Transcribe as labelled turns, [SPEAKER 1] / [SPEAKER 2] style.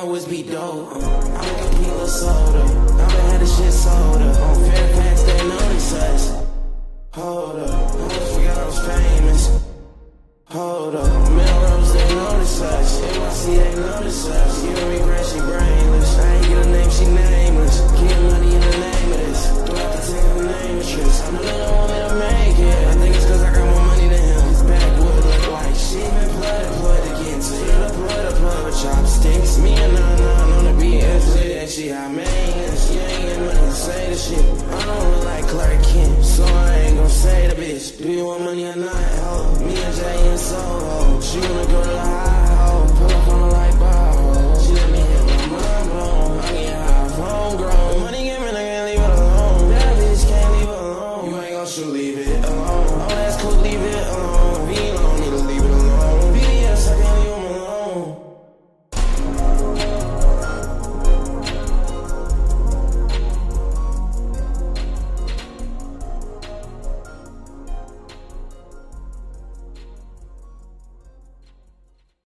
[SPEAKER 1] always be dope. I'm a tequila soda. I'ma have this shit soda. On fair fans, they know this us. Hold up. ain't, she ain't got gonna say the shit. I don't look like Clark Kent, so I ain't gon' say the bitch. Do you want money or not? Ho? Me and Jay and Soho. She wanna go to